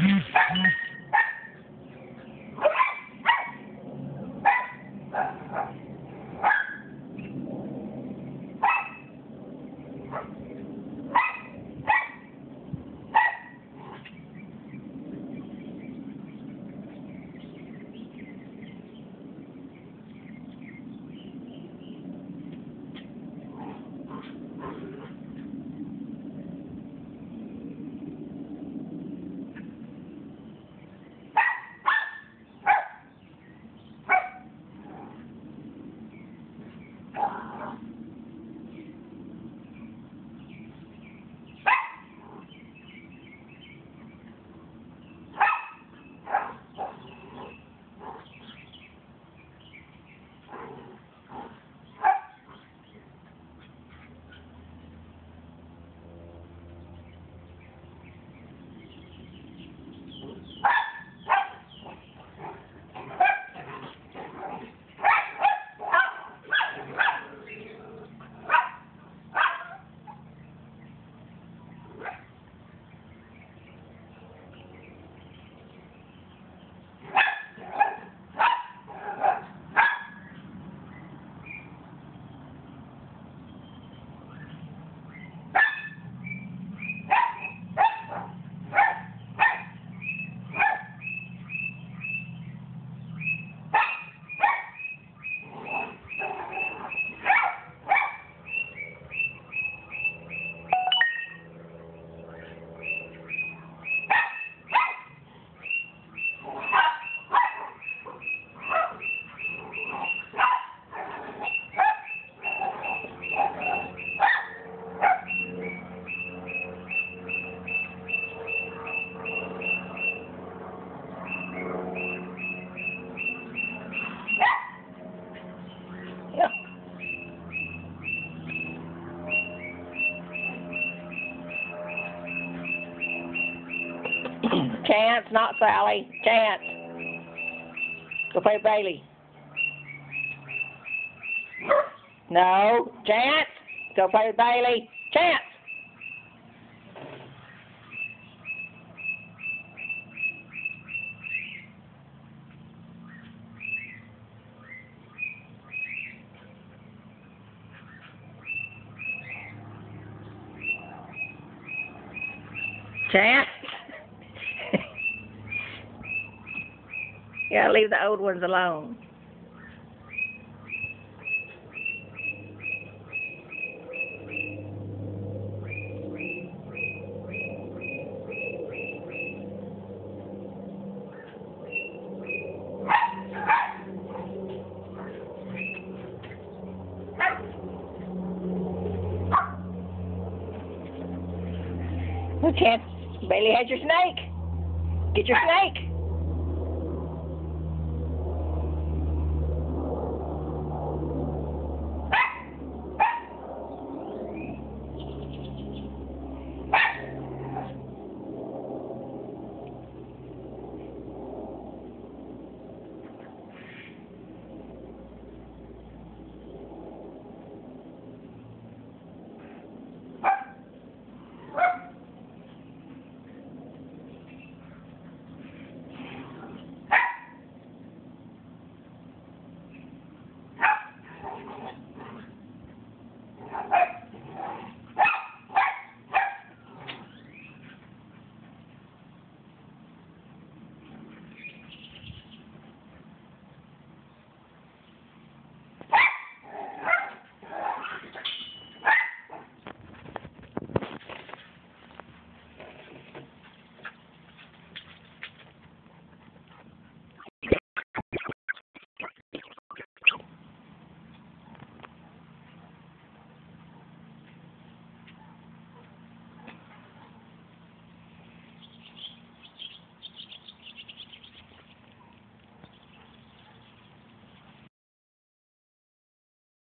Mm-hmm. Chance, not Sally. Chance. Go play Bailey. No. Chance. Go play Bailey. Chance. Chance. Yeah, leave the old ones alone. Bailey has your snake. Get your snake.